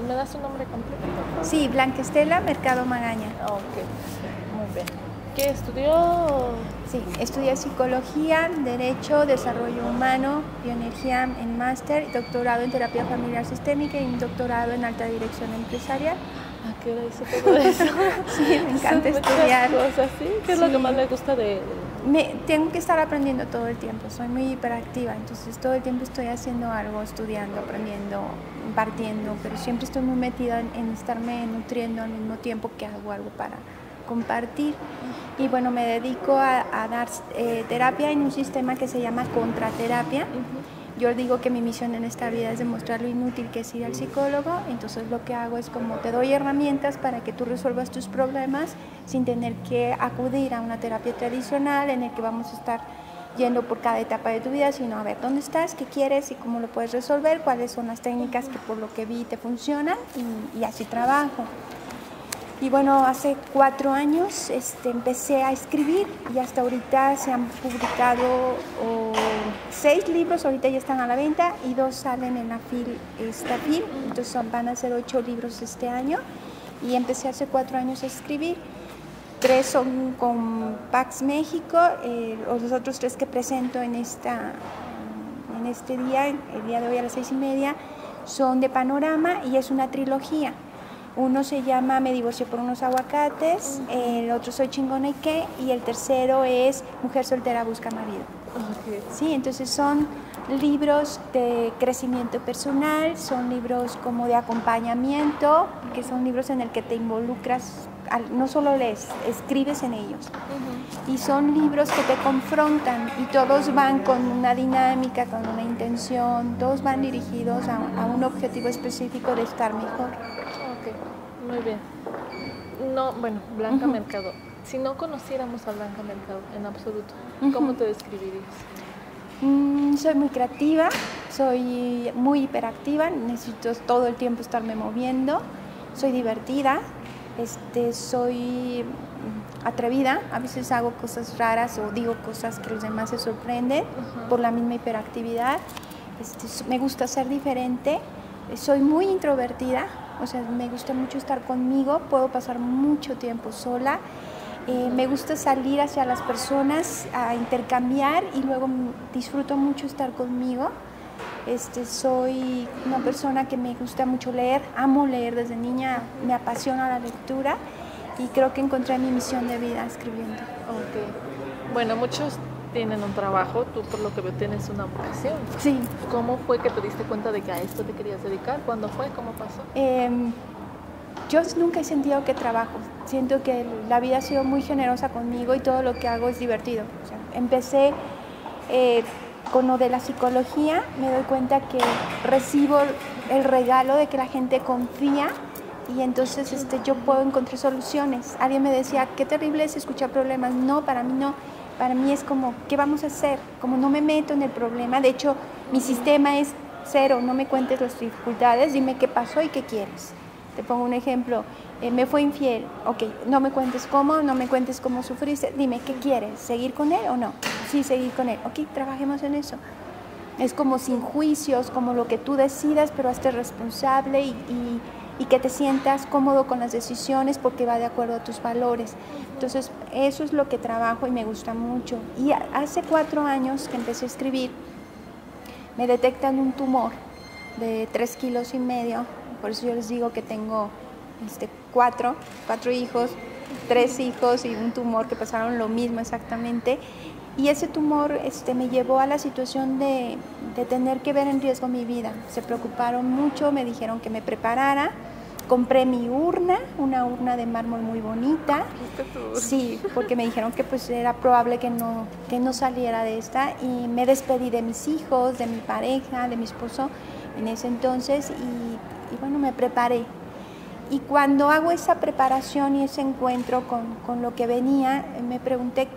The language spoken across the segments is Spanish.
¿Me das un nombre completo? Sí, Blanca Estela Mercado Magaña. Ok, muy bien. ¿Qué estudió? Sí, estudié psicología, derecho, desarrollo humano, bioenergía en máster, doctorado en terapia familiar sistémica y un doctorado en alta dirección empresarial. ¿A qué hora hizo todo eso? sí, me encanta estudiar. Cosas, ¿sí? ¿Qué es lo que más le gusta de, me, tengo que estar aprendiendo todo el tiempo, soy muy hiperactiva, entonces todo el tiempo estoy haciendo algo, estudiando, aprendiendo, impartiendo, pero siempre estoy muy metida en, estarme nutriendo al mismo tiempo que hago algo para compartir. Y bueno, me dedico a, dar eh, terapia en un sistema que se llama contraterapia. Yo digo que mi misión en esta vida es demostrar lo inútil que es ir al psicólogo, entonces lo que hago es como te doy herramientas para que tú resuelvas tus problemas sin tener que acudir a una terapia tradicional en el que vamos a estar yendo por cada etapa de tu vida, sino a ver dónde estás, qué quieres y cómo lo puedes resolver, cuáles son las técnicas que por lo que vi te funcionan y, así trabajo. Y bueno, hace cuatro años este, empecé a escribir y hasta ahorita se han publicado seis libros, ahorita ya están a la venta y dos salen en la FIL, esta FIL, entonces van a ser ocho libros este año y empecé hace cuatro años a escribir. Tres son con Pax México, eh, los otros tres que presento en, esta, en este día, el día de hoy a las seis y media, son de Panorama y es una trilogía. Uno se llama Me divorcié por unos aguacates, el otro Soy chingona y qué, y el tercero es Mujer soltera busca marido. Sí, entonces son libros de crecimiento personal, son libros como de acompañamiento, que son libros en el que te involucras, no solo lees, escribes en ellos. Y son libros que te confrontan y todos van con una dinámica, con una intención, todos van dirigidos a un objetivo específico de estar mejor. Muy bien. No, bueno, Blanca Mercado. Si no conociéramos a Blanca Mercado en absoluto, ¿cómo te describirías? Mm, soy muy creativa, soy muy hiperactiva, necesito todo el tiempo estarme moviendo, soy divertida, este, soy atrevida, a veces hago cosas raras o digo cosas que los demás se sorprenden por la misma hiperactividad, este, me gusta ser diferente, soy muy introvertida, o sea, me gusta mucho estar conmigo, puedo pasar mucho tiempo sola. Eh, me gusta salir hacia las personas a intercambiar y luego disfruto mucho estar conmigo. Este, soy una persona que me gusta mucho leer, amo leer desde niña, me apasiona la lectura y creo que encontré mi misión de vida escribiendo. Okay. Bueno, muchos tienen un trabajo, tú por lo que veo tienes una vocación. Sí. ¿Cómo fue que te diste cuenta de que a esto te querías dedicar? ¿Cuándo fue? ¿Cómo pasó? Em, yo nunca he sentido que trabajo. Siento que la vida ha sido muy generosa conmigo y todo lo que hago es divertido. empecé eh, con lo de la psicología, me doy cuenta que recibo el regalo de que la gente confía y entonces este, yo puedo encontrar soluciones. Alguien me decía, qué terrible es escuchar problemas. No, para mí no para mí es como, ¿qué vamos a hacer? Como no me meto en el problema, de hecho mi sistema es cero, no me cuentes las dificultades, dime qué pasó y qué quieres. Te pongo un ejemplo, eh, me fue infiel, ok, no me cuentes cómo, no me cuentes cómo sufriste, dime qué quieres, seguir con él o no. Sí, seguir con él, ok, trabajemos en eso. Es como sin juicios, como lo que tú decidas, pero hazte responsable y y que te sientas cómodo con las decisiones porque va de acuerdo a tus valores. Entonces, eso es lo que trabajo y me gusta mucho. Y hace cuatro años que empecé a escribir, me detectan un tumor de tres kilos y medio, por eso yo les digo que tengo este, cuatro, cuatro hijos, tres hijos y un tumor que pasaron lo mismo exactamente. Y ese tumor este, me llevó a la situación de, de, tener que ver en riesgo mi vida. Se preocuparon mucho, me dijeron que me preparara. Compré mi urna, una urna de mármol muy bonita. Sí, porque me dijeron que pues era probable que no, que no saliera de esta. Y me despedí de mis hijos, de mi pareja, de mi esposo en ese entonces. Y, y bueno, me preparé. Y cuando hago esa preparación y ese encuentro con, con lo que venía, me pregunté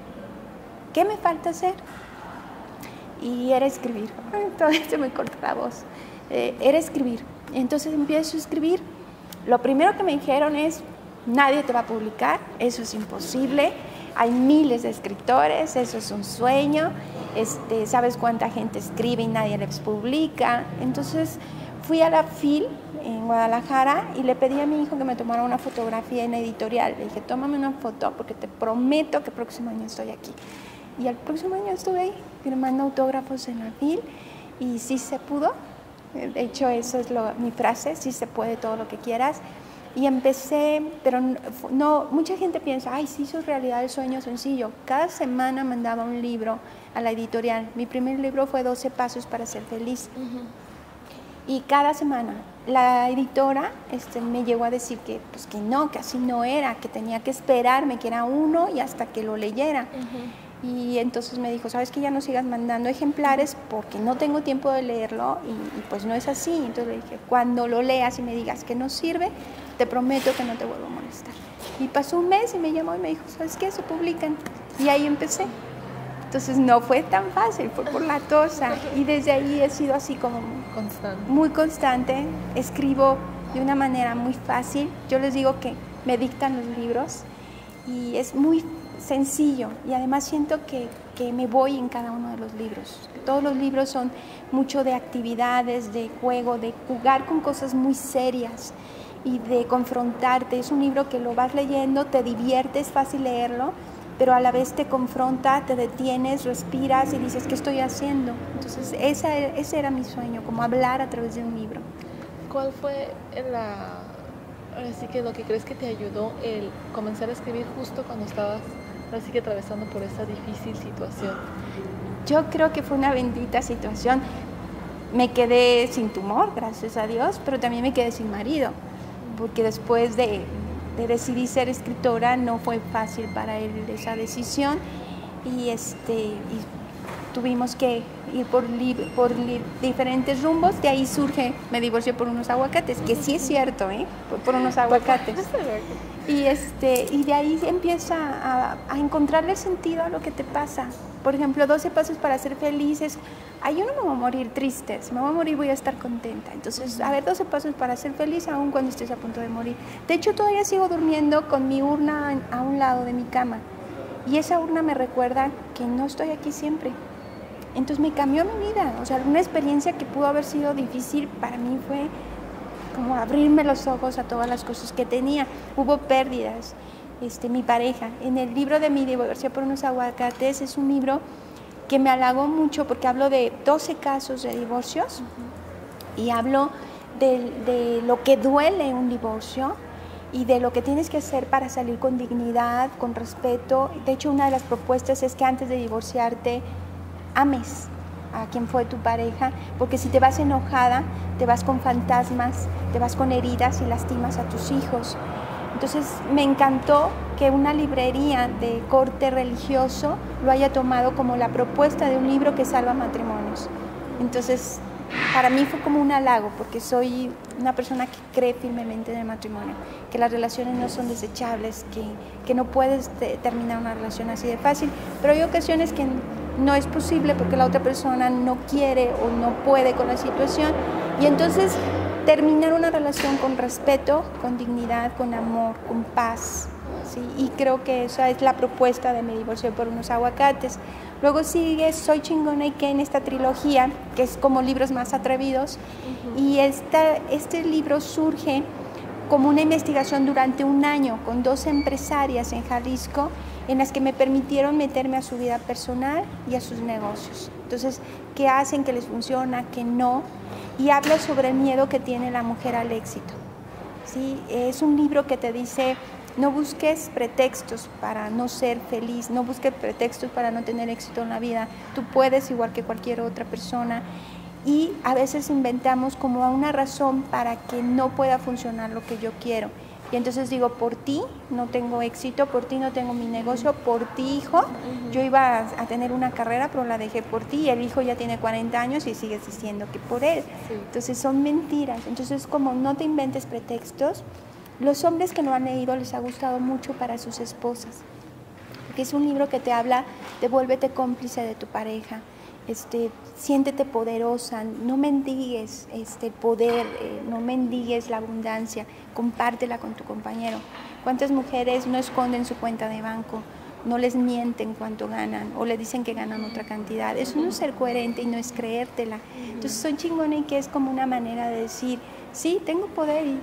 ¿qué me falta hacer? Y era escribir. Entonces me cortó la voz. Eh, era escribir. Entonces empiezo a escribir. Lo primero que me dijeron es, nadie te va a publicar, eso es imposible. Hay miles de escritores, eso es un sueño. Este, ¿Sabes cuánta gente escribe y nadie les publica? Entonces fui a la FIL en Guadalajara y le pedí a mi hijo que me tomara una fotografía en editorial. Le dije, tómame una foto porque te prometo que el próximo año estoy aquí. Y el próximo año estuve ahí firmando autógrafos en la FIL y sí se pudo. De hecho, eso es mi frase, sí se puede todo lo que quieras. Y empecé, pero no, mucha gente piensa, ay, sí hizo realidad el sueño sencillo. Cada semana mandaba un libro a la editorial. Mi primer libro fue 12 pasos para ser feliz. Y cada semana la editora este, me llegó a decir que, pues, que no, que así no era, que tenía que esperarme, que era uno y hasta que lo leyera. Y entonces me dijo, sabes que ya no sigas mandando ejemplares porque no tengo tiempo de leerlo y, pues no es así. Entonces le dije, cuando lo leas y me digas que no sirve, te prometo que no te vuelvo a molestar. Y pasó un mes y me llamó y me dijo, ¿sabes qué? Se publican. Y ahí empecé. Entonces no fue tan fácil, fue por la tosa. Y desde ahí he sido así como constante. muy constante. Escribo de una manera muy fácil. Yo les digo que me dictan los libros y es muy sencillo. Y además siento que, que me voy en cada uno de los libros. Todos los libros son mucho de actividades, de juego, de jugar con cosas muy serias y de confrontarte. Es un libro que lo vas leyendo, te divierte, es fácil leerlo pero a la vez te confronta, te detienes, respiras y dices, ¿qué estoy haciendo? Entonces, esa, ese era mi sueño, como hablar a través de un libro. ¿Cuál fue la, así que lo que crees que te ayudó el comenzar a escribir justo cuando estabas así que atravesando por esa difícil situación? Yo creo que fue una bendita situación. Me quedé sin tumor, gracias a Dios, pero también me quedé sin marido, porque después de de decidir ser escritora, no fue fácil para él esa decisión y, este, tuvimos que ir por, por diferentes rumbos, de ahí surge, me divorcié por unos aguacates, que sí es cierto, ¿eh? por, unos aguacates. Y, este, y de ahí empieza a, a encontrarle sentido a lo que te pasa. Por ejemplo, 12 pasos para ser felices. Ay, yo no me voy a morir triste, si me voy a morir voy a estar contenta. Entonces, a ver, 12 pasos para ser feliz aún cuando estés a punto de morir. De hecho, todavía sigo durmiendo con mi urna a un lado de mi cama. Y esa urna me recuerda que no estoy aquí siempre. Entonces me cambió mi vida. O sea, una experiencia que pudo haber sido difícil para mí fue como abrirme los ojos a todas las cosas que tenía. Hubo pérdidas. Este, mi pareja. En el libro de mi divorcio por unos aguacates es un libro que me halagó mucho porque hablo de 12 casos de divorcios y hablo de, de, lo que duele un divorcio y de lo que tienes que hacer para salir con dignidad, con respeto. De hecho, una de las propuestas es que antes de divorciarte ames a quien fue tu pareja, porque si te vas enojada, te vas con fantasmas, te vas con heridas y lastimas a tus hijos. Entonces me encantó que una librería de corte religioso lo haya tomado como la propuesta de un libro que salva matrimonios. Entonces, para mí fue como un halago, porque soy una persona que cree firmemente en el matrimonio, que las relaciones no son desechables, que, que no puedes terminar una relación así de fácil, pero hay ocasiones que no es posible porque la otra persona no quiere o no puede con la situación. Y entonces terminar una relación con respeto, con dignidad, con amor, con paz. ¿sí? Y creo que esa es la propuesta de mi divorcio por unos aguacates. Luego sigue Soy chingona y que en esta trilogía, que es como libros más atrevidos. Y esta, este libro surge como una investigación durante un año con dos empresarias en Jalisco en las que me permitieron meterme a su vida personal y a sus negocios. Entonces, ¿qué hacen que les funciona, qué no? Y habla sobre el miedo que tiene la mujer al éxito. ¿sí? Es un libro que te dice, no busques pretextos para no ser feliz, no busques pretextos para no tener éxito en la vida. Tú puedes igual que cualquier otra persona. Y a veces inventamos como una razón para que no pueda funcionar lo que yo quiero. Y entonces digo, por ti no tengo éxito, por ti no tengo mi negocio, por ti, hijo. Yo iba a, tener una carrera, pero la dejé por ti. Y el hijo ya tiene 40 años y sigues diciendo que por él. Entonces son mentiras. Entonces, como no te inventes pretextos, los hombres que no han leído les ha gustado mucho para sus esposas. Porque es un libro que te habla de vuélvete cómplice de tu pareja este, siéntete poderosa, no mendigues este, poder, eh, no mendigues la abundancia, compártela con tu compañero. ¿Cuántas mujeres no esconden su cuenta de banco? no les mienten cuánto ganan o le dicen que ganan otra cantidad. Eso no es ser coherente y no es creértela. Entonces son chingones y que es como una manera de decir, sí, tengo poder y,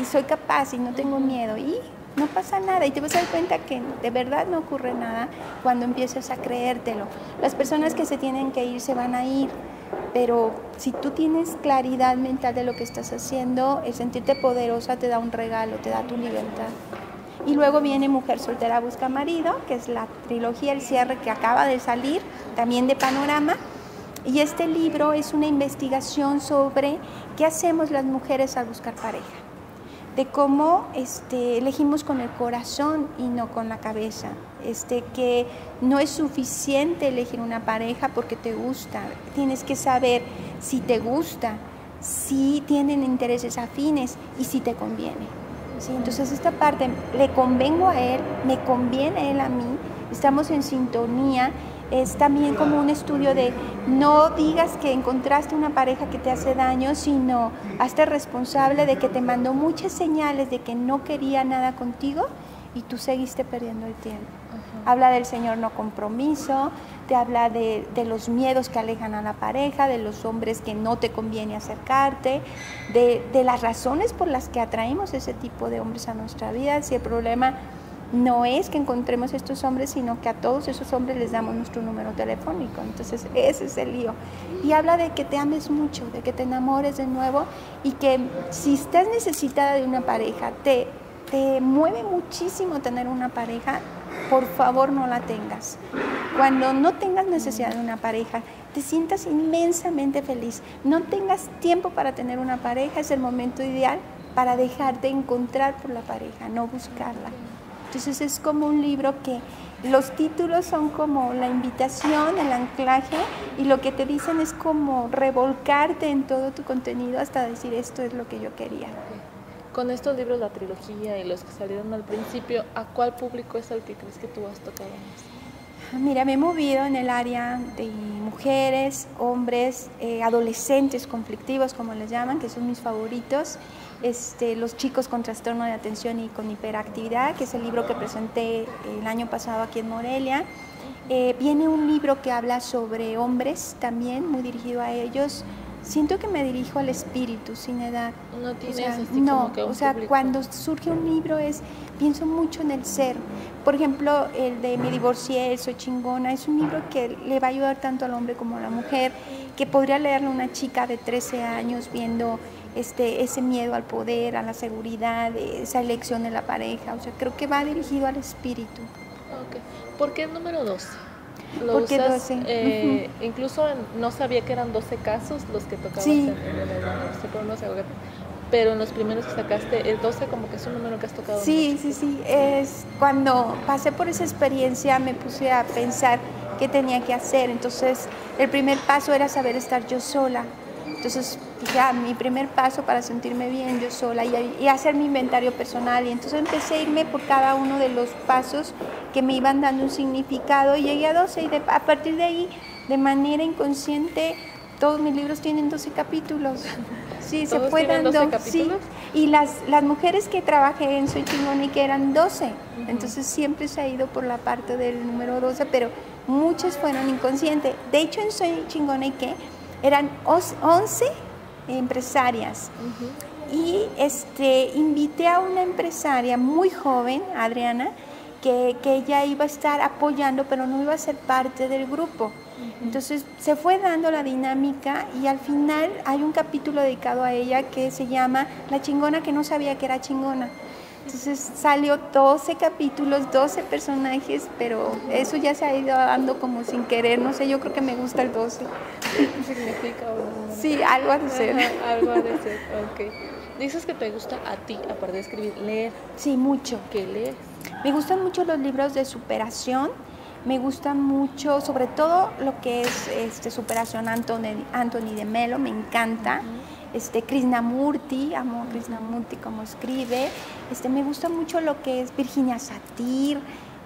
y soy capaz y no tengo miedo y no pasa nada y te vas a dar cuenta que de verdad no ocurre nada cuando empiezas a creértelo. Las personas que se tienen que ir se van a ir, pero si tú tienes claridad mental de lo que estás haciendo, el sentirte poderosa te da un regalo, te da tu libertad. Y luego viene Mujer Soltera Busca Marido, que es la trilogía, el cierre que acaba de salir, también de Panorama. Y este libro es una investigación sobre qué hacemos las mujeres al buscar pareja, de cómo este, elegimos con el corazón y no con la cabeza, este, que no es suficiente elegir una pareja porque te gusta, tienes que saber si te gusta, si tienen intereses afines y si te conviene. Entonces esta parte, le convengo a él, me conviene a él a mí, estamos en sintonía, es también como un estudio de no digas que encontraste una pareja que te hace daño, sino hazte responsable de que te mandó muchas señales de que no quería nada contigo y tú seguiste perdiendo el tiempo. Habla del Señor no compromiso, te habla de, los miedos que alejan a la pareja, de los hombres que no te conviene acercarte, de, las razones por las que atraemos ese tipo de hombres a nuestra vida. Si el problema no es que encontremos estos hombres, sino que a todos esos hombres les damos nuestro número telefónico. Entonces, ese es el lío. Y habla de que te ames mucho, de que te enamores de nuevo y que si estás necesitada de una pareja, te, te mueve muchísimo tener una pareja, por favor no la tengas. Cuando no tengas necesidad de una pareja, te sientas inmensamente feliz, no tengas tiempo para tener una pareja, es el momento ideal para dejarte encontrar por la pareja, no buscarla. Entonces es como un libro que los títulos son como la invitación, el anclaje y lo que te dicen es como revolcarte en todo tu contenido hasta decir esto es lo que yo quería. Con estos libros, la trilogía y los que salieron al principio, ¿a cuál público es el que crees que tú has tocado más? Mira, me he movido en el área de mujeres, hombres, eh, adolescentes conflictivos, como les llaman, que son mis favoritos. Este, los chicos con trastorno de atención y con hiperactividad, que es el libro que presenté el año pasado aquí en Morelia. Eh, viene un libro que habla sobre hombres también, muy dirigido a ellos, siento que me dirijo al espíritu sin edad. No tienes o sea, no, o sea, cuando surge un libro es pienso mucho en el ser. Por ejemplo, el de Me divorcié, soy chingona, es un libro que le va a ayudar tanto al hombre como a la mujer, que podría leerlo una chica de 13 años viendo este, ese miedo al poder, a la seguridad, esa elección de la pareja. O sea, creo que va dirigido al espíritu. Okay. ¿Por qué el número 12? Lo ¿Por qué 12? Eh, incluso no sabía que eran 12 casos los que tocabas sí. en, el, pero en los primeros que sacaste, el 12 como que es un número que has tocado. Sí, sí, sí. Es cuando pasé por esa experiencia me puse a pensar qué tenía que hacer. Entonces, el primer paso era saber estar yo sola. Entonces, ya mi primer paso para sentirme bien yo sola y, y, hacer mi inventario personal. Y entonces empecé a irme por cada uno de los pasos que me iban dando un significado y llegué a 12 y de, a partir de ahí, de manera inconsciente, todos mis libros tienen 12 capítulos. Sí, se fue dando. Sí, y las, las mujeres que trabajé en Soy Chingona y que eran 12. Entonces siempre se ha ido por la parte del número 12, pero muchas fueron inconscientes. De hecho, en Soy Chingona y que eran 11 empresarias. Y este, invité a una empresaria muy joven, Adriana, que, que, ella iba a estar apoyando, pero no iba a ser parte del grupo. Entonces se fue dando la dinámica y al final hay un capítulo dedicado a ella que se llama La chingona que no sabía que era chingona. Entonces salió 12 capítulos, 12 personajes, pero eso ya se ha ido dando como sin querer, no sé, yo creo que me gusta el 12. ¿Significa Sí, algo ha de ser. algo ha de ser, ok. Dices que te gusta a ti, aparte de escribir, leer. Sí, mucho. ¿Qué lees? Me gustan mucho los libros de superación, me gusta mucho, sobre todo lo que es este, superación Anthony, Anthony de Melo, me encanta este, Krishnamurti, amo Krishnamurti como escribe, este, me gusta mucho lo que es Virginia Satir,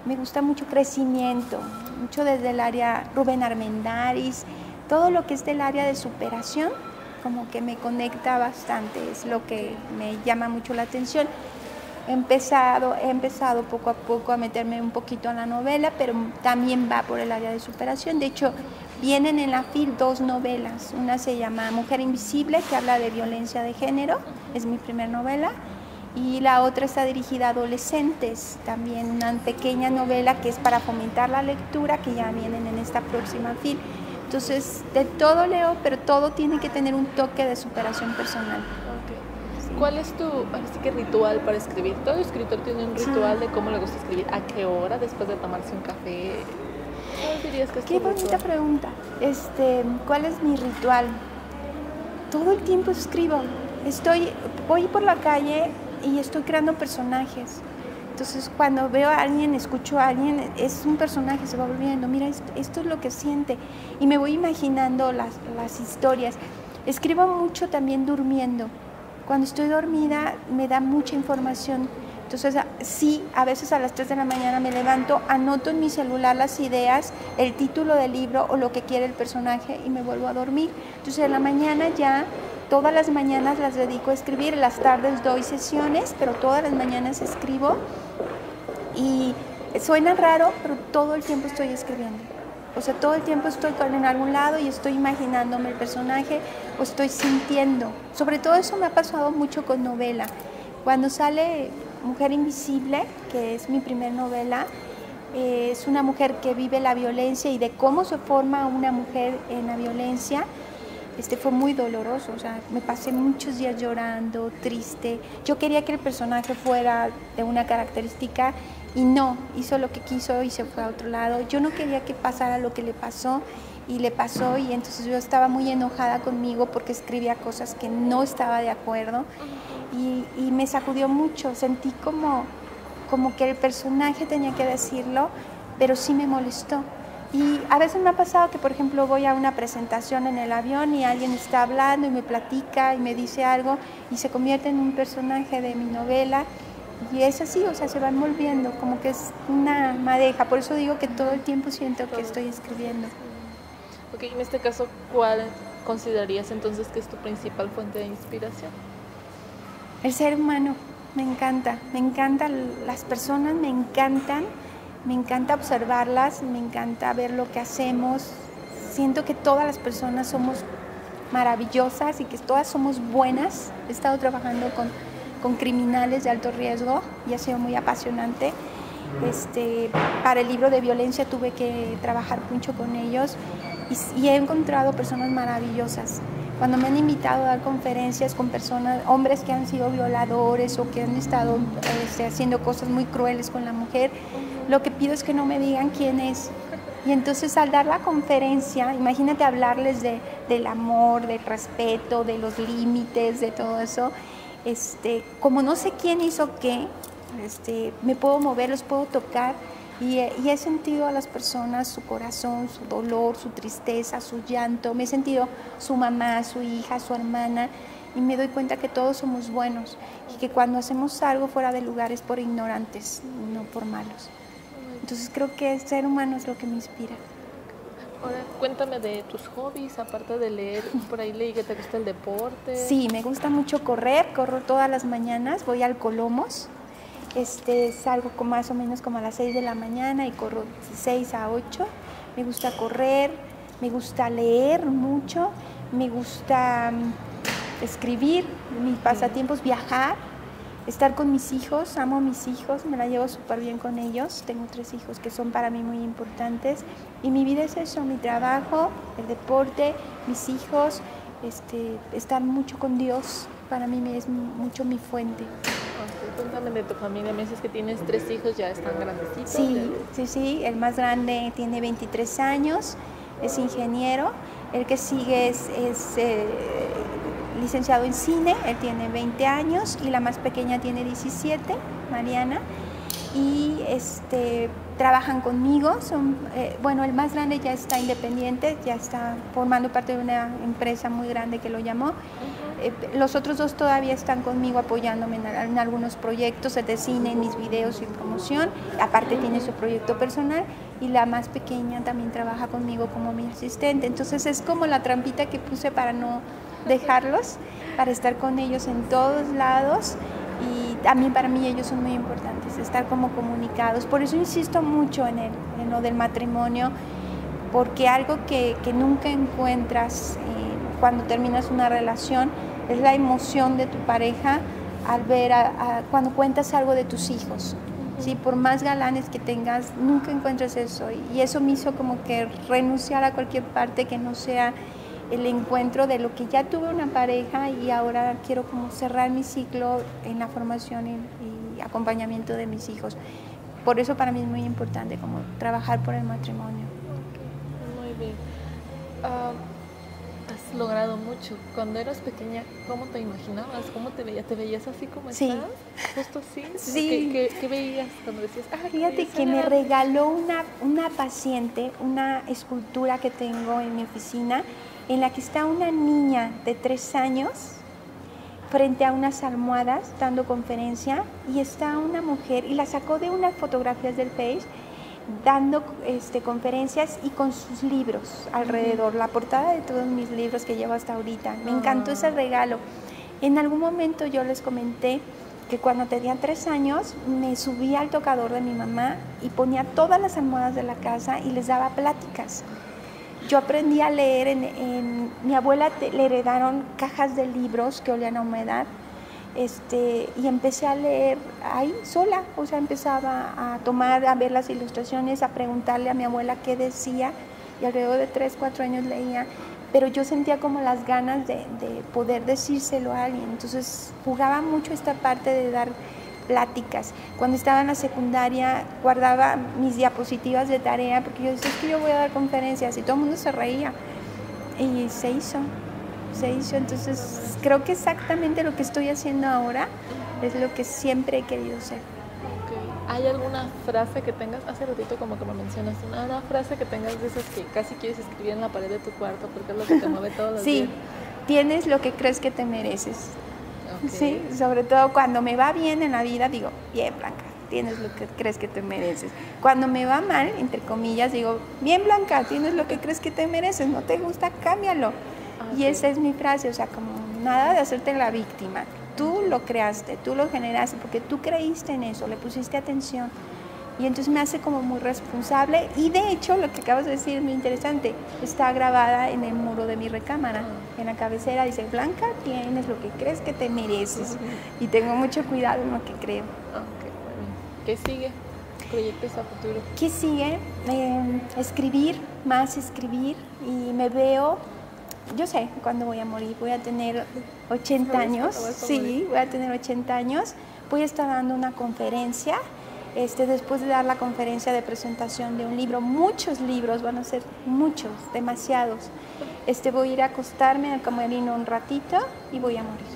me gusta mucho crecimiento, mucho desde el área Rubén Armendaris, todo lo que es del área de superación, como que me conecta bastante, es lo que me llama mucho la atención. He empezado, he empezado poco a poco a meterme un poquito en la novela, pero también va por el área de superación. De hecho, vienen en la FIL dos novelas. Una se llama Mujer Invisible, que habla de violencia de género, es mi primera novela. Y la otra está dirigida a adolescentes, también una pequeña novela que es para fomentar la lectura, que ya vienen en esta próxima FIL. Entonces, de todo leo, pero todo tiene que tener un toque de superación personal. ¿Cuál es tu así que ritual para escribir? Todo escritor tiene un ritual de cómo le gusta escribir, a qué hora, después de tomarse un café. ¿Cuál dirías que es Qué bonita pregunta. Este, ¿cuál es mi ritual? Todo el tiempo escribo. Estoy, voy por la calle y estoy creando personajes. Entonces, cuando veo a alguien, escucho a alguien, es un personaje, se va volviendo, mira, esto, es lo que siente. Y me voy imaginando las, las historias. Escribo mucho también durmiendo. Cuando estoy dormida me da mucha información. Entonces, sí, a veces a las 3 de la mañana me levanto, anoto en mi celular las ideas, el título del libro o lo que quiere el personaje y me vuelvo a dormir. Entonces, en la mañana ya, todas las mañanas las dedico a escribir, las tardes doy sesiones, pero todas las mañanas escribo y suena raro, pero todo el tiempo estoy escribiendo. O sea, todo el tiempo estoy en algún lado y estoy imaginándome el personaje o estoy sintiendo. Sobre todo eso me ha pasado mucho con novela. Cuando sale Mujer Invisible, que es mi primera novela, eh, es una mujer que vive la violencia y de cómo se forma una mujer en la violencia. Este fue muy doloroso, o sea, me pasé muchos días llorando, triste. Yo quería que el personaje fuera de una característica y no, hizo lo que quiso y se fue a otro lado. Yo no quería que pasara lo que le pasó y le pasó y entonces yo estaba muy enojada conmigo porque escribía cosas que no estaba de acuerdo y, me sacudió mucho, sentí como, como que el personaje tenía que decirlo, pero sí me molestó. Y a veces me ha pasado que, por ejemplo, voy a una presentación en el avión y alguien está hablando y me platica y me dice algo y se convierte en un personaje de mi novela y es así, o sea, se van volviendo, como que es una madeja. Por eso digo que todo el tiempo siento que estoy escribiendo. Ok, en este caso, ¿cuál considerarías entonces que es tu principal fuente de inspiración? El ser humano, me encanta, me encantan las personas, me encantan, me encanta observarlas, me encanta ver lo que hacemos. Siento que todas las personas somos maravillosas y que todas somos buenas. He estado trabajando con con criminales de alto riesgo y ha sido muy apasionante. Este, para el libro de violencia tuve que trabajar mucho con ellos y, he encontrado personas maravillosas. Cuando me han invitado a dar conferencias con personas, hombres que han sido violadores o que han estado este, haciendo cosas muy crueles con la mujer, lo que pido es que no me digan quién es. Y entonces al dar la conferencia, imagínate hablarles de, del amor, del respeto, de los límites, de todo eso este, como no sé quién hizo qué, este, me puedo mover, los puedo tocar y, he sentido a las personas su corazón, su dolor, su tristeza, su llanto. Me he sentido su mamá, su hija, su hermana y me doy cuenta que todos somos buenos y que cuando hacemos algo fuera de lugar es por ignorantes, no por malos. Entonces creo que ser humano es lo que me inspira. Ahora, cuéntame de tus hobbies, aparte de leer, por ahí leí que te gusta el deporte. Sí, me gusta mucho correr, corro todas las mañanas, voy al Colomos, este, salgo con más o menos como a las 6 de la mañana y corro de 6 a 8. Me gusta correr, me gusta leer mucho, me gusta mm, escribir, mis pasatiempos viajar estar con mis hijos, amo a mis hijos, me la llevo súper bien con ellos, tengo tres hijos que son para mí muy importantes y mi vida es eso, mi trabajo, el deporte, mis hijos, este, estar mucho con Dios, para mí es mucho mi fuente. cuéntame de tu familia, me dices que tienes tres hijos, ya están grandecitos. Sí, sí, sí, el más grande tiene 23 años, es ingeniero, el que sigue es, eh, licenciado en cine, él tiene 20 años y la más pequeña tiene 17, Mariana. Y este, trabajan conmigo, son, eh, bueno, el más grande ya está independiente, ya está formando parte de una empresa muy grande que lo llamó. Eh, los otros dos todavía están conmigo apoyándome en, algunos proyectos de cine, en mis videos y promoción. Aparte tiene su proyecto personal y la más pequeña también trabaja conmigo como mi asistente. Entonces es como la trampita que puse para no dejarlos para estar con ellos en todos lados y también para mí ellos son muy importantes, estar como comunicados. Por eso insisto mucho en, el, en lo del matrimonio, porque algo que, que nunca encuentras eh, cuando terminas una relación es la emoción de tu pareja al ver, a, cuando cuentas algo de tus hijos. ¿sí? Por más galanes que tengas, nunca encuentras eso. Y eso me hizo como que renunciar a cualquier parte que no sea el encuentro de lo que ya tuve una pareja y ahora quiero como cerrar mi ciclo en la formación y, acompañamiento de mis hijos. Por eso para mí es muy importante como trabajar por el matrimonio. Muy bien. Ah, has logrado mucho. Cuando eras pequeña, ¿cómo te imaginabas? ¿Cómo te veías? ¿Te veías así como sí. estás? Justo así. Sí. ¿Qué, veías cuando decías? Fíjate que me regaló una, una paciente una escultura que tengo en mi oficina en la que está una niña de tres años frente a unas almohadas dando conferencia y está una mujer y la sacó de unas fotografías del Face dando este, conferencias y con sus libros alrededor, la portada de todos mis libros que llevo hasta ahorita. Me encantó ese ah. regalo. En algún momento yo les comenté que cuando tenía tres años me subía al tocador de mi mamá y ponía todas las almohadas de la casa y les daba pláticas. Yo aprendí a leer, en, mi abuela le heredaron cajas de libros que olían a humedad este, y empecé a leer ahí sola, o sea, empezaba a tomar, a ver las ilustraciones, a preguntarle a mi abuela qué decía y alrededor de tres, cuatro años leía, pero yo sentía como las ganas de, de poder decírselo a alguien, entonces jugaba mucho esta parte de dar pláticas. Cuando estaba en la secundaria guardaba mis diapositivas de tarea porque yo decía, es que yo voy a dar conferencias y todo el mundo se reía. Y se hizo, se hizo. Entonces creo que exactamente lo que estoy haciendo ahora es lo que siempre he querido ser. ¿Hay alguna frase que tengas, hace ratito como que me mencionas, una, frase que tengas de esas que casi quieres escribir en la pared de tu cuarto porque es lo que te mueve todos los días? Sí, tienes lo que crees que te mereces. Sí, sobre todo cuando me va bien en la vida, digo, bien Blanca, tienes lo que crees que te mereces. Cuando me va mal, entre comillas, digo, bien Blanca, tienes lo que crees que te mereces, no te gusta, cámbialo. Y esa es mi frase, o sea, como nada de hacerte la víctima. Tú lo creaste, tú lo generaste, porque tú creíste en eso, le pusiste atención y entonces me hace como muy responsable. Y de hecho lo que acabas de decir es muy interesante, está grabada en el muro de mi recámara, ah. en la cabecera. Dice, Blanca, tienes lo que crees que te mereces y tengo mucho cuidado en lo que creo. ¿Qué sigue? ¿Proyectos a futuro? ¿Qué sigue? Em, escribir, más escribir. Y me veo yo sé cuándo voy a morir, voy a tener 80 años, sí, voy a tener 80 años, voy a estar dando una conferencia este, después de dar la conferencia de presentación de un libro, muchos libros, van a ser muchos, demasiados. Este, voy a ir a acostarme al camerino un ratito y voy a morir.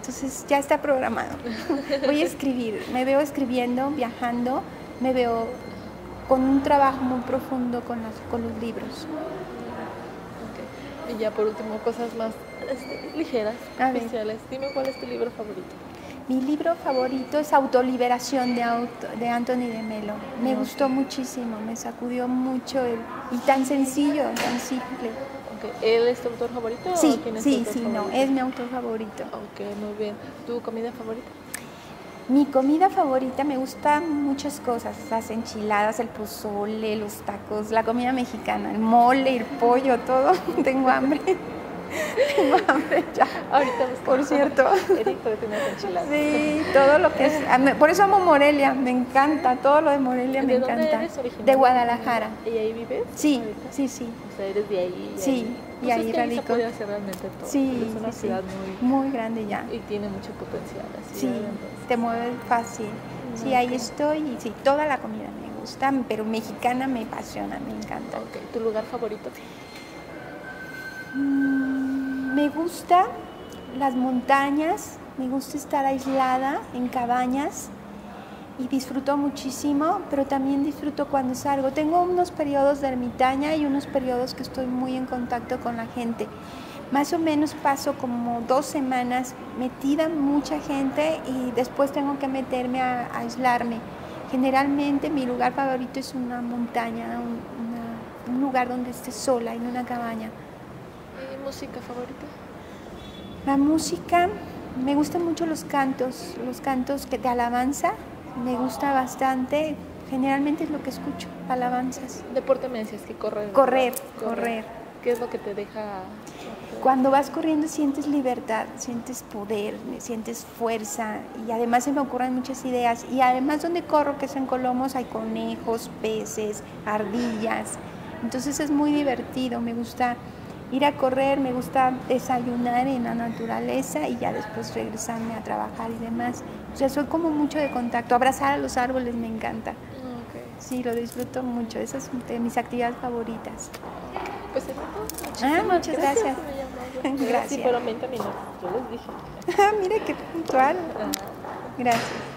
Entonces ya está programado. Voy a escribir, me veo escribiendo, viajando, me veo con un trabajo muy profundo con, con los libros. Y ya por último, cosas más este, ligeras, especiales. Dime cuál es tu libro favorito. Mi libro favorito es Autoliberación de, Auto, de Anthony de Melo. Me gustó muchísimo, me sacudió mucho y tan sencillo, tan simple. ¿Él es tu autor favorito? Sí, sí, sí, no, es mi autor favorito. Ok, muy bien. ¿Tu comida favorita? Mi comida favorita, me gustan muchas cosas, las enchiladas, el pozole, los tacos, la comida mexicana, el mole, el pollo, todo. Tengo hambre. Ya. Ahorita Por cierto. Sí, todo lo que es. Por eso amo Morelia, me encanta. Todo lo de Morelia me encanta. ¿De dónde eres De Guadalajara. ¿Y ahí vives? Sí, sí, sí. O sea, eres de ahí. sí, y ahí pues radico. Ahí se hacer realmente todo. Sí, es una ciudad muy, muy grande ya. Y tiene mucho potencial. sí, te mueves fácil. Sí, ahí estoy y sí, toda la comida me gusta, pero mexicana me apasiona, me encanta. Okay. ¿Tu lugar favorito? Mm, me gusta las montañas, me gusta estar aislada en cabañas y disfruto muchísimo, pero también disfruto cuando salgo. Tengo unos periodos de ermitaña y unos periodos que estoy muy en contacto con la gente. Más o menos paso como dos semanas metida mucha gente y después tengo que meterme a, aislarme. Generalmente mi lugar favorito es una montaña, un lugar donde esté sola, en una cabaña música favorita? La música, me gustan mucho los cantos, los cantos que te alabanza, me gusta bastante. Generalmente es lo que escucho, alabanzas. Deporte me decías que correr. Correr, correr. ¿Qué es lo que te deja? Cuando vas corriendo sientes libertad, sientes poder, sientes fuerza y además se me ocurren muchas ideas. Y además donde corro, que es en Colomos, hay conejos, peces, ardillas. Entonces es muy divertido, me gusta ir a correr, me gusta desayunar en la naturaleza y ya después regresarme a trabajar y demás. O sea, soy como mucho de contacto. Abrazar a los árboles me encanta. Sí, lo disfruto mucho. Esa es de mis actividades favoritas. Pues Ah, muchas gracias. gracias. Gracias. Sí, pero 20 minutos, yo les dije. Ah, mira qué puntual. Gracias.